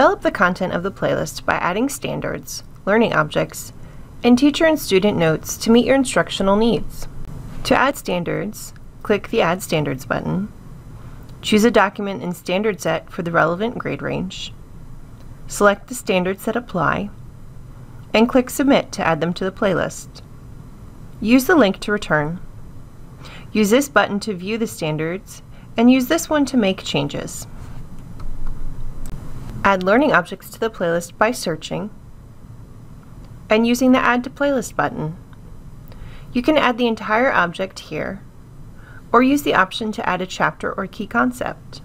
Develop the content of the playlist by adding standards, learning objects, and teacher and student notes to meet your instructional needs. To add standards, click the Add Standards button, choose a document and standard set for the relevant grade range, select the standards that apply, and click Submit to add them to the playlist. Use the link to return. Use this button to view the standards, and use this one to make changes. Add learning objects to the playlist by searching, and using the Add to Playlist button. You can add the entire object here, or use the option to add a chapter or key concept.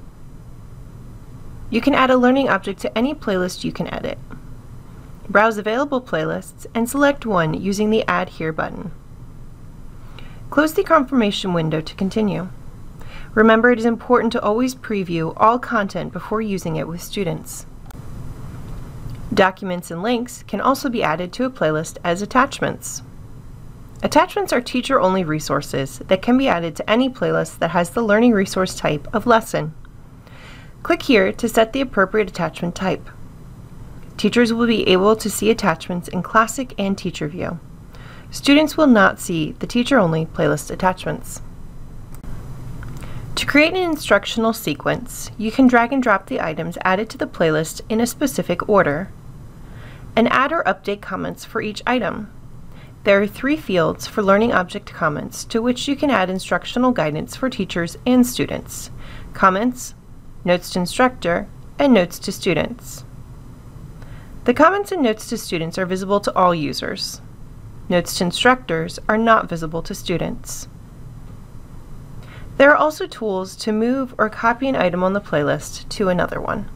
You can add a learning object to any playlist you can edit. Browse available playlists and select one using the Add Here button. Close the confirmation window to continue. Remember it is important to always preview all content before using it with students. Documents and links can also be added to a playlist as attachments. Attachments are teacher-only resources that can be added to any playlist that has the learning resource type of lesson. Click here to set the appropriate attachment type. Teachers will be able to see attachments in Classic and Teacher View. Students will not see the teacher-only playlist attachments. To create an instructional sequence, you can drag and drop the items added to the playlist in a specific order, and add or update comments for each item. There are three fields for learning object comments to which you can add instructional guidance for teachers and students. Comments, Notes to Instructor, and Notes to Students. The comments and notes to students are visible to all users. Notes to instructors are not visible to students. There are also tools to move or copy an item on the playlist to another one.